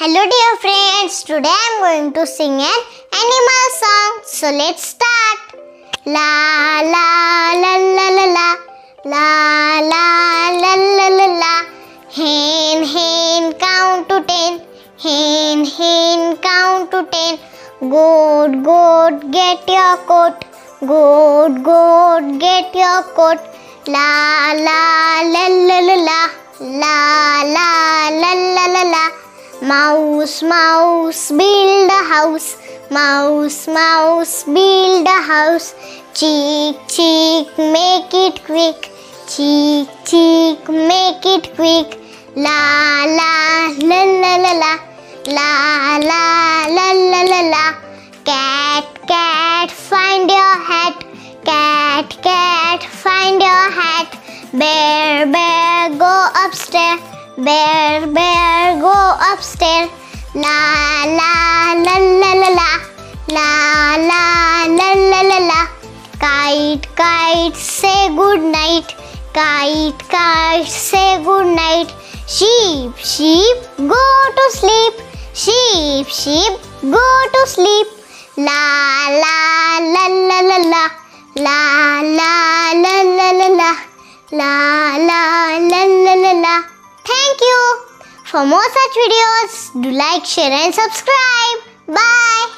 Hello dear friends, today I am going to sing an animal song. So let's start. La la la la la la. La la la la la la. Hen hen count to ten. Hen hen count to ten. Goat goat get your coat. Goat goat get your coat. La la la la la Mouse mouse build a house. Mouse mouse build a house. Cheek cheek make it quick. Cheek cheek make it quick. La la la la la la. La la la la la la. Cat cat find your hat. Cat cat find your hat. Bear bear go upstairs. Bear bear go upstairs La la la la la la La la la la la la Kite kite say good night Kite kite say good night Sheep sheep go to sleep Sheep sheep go to sleep La la la la la la La la la la la la La la la la la la Thank you. For more such videos, do like, share and subscribe. Bye.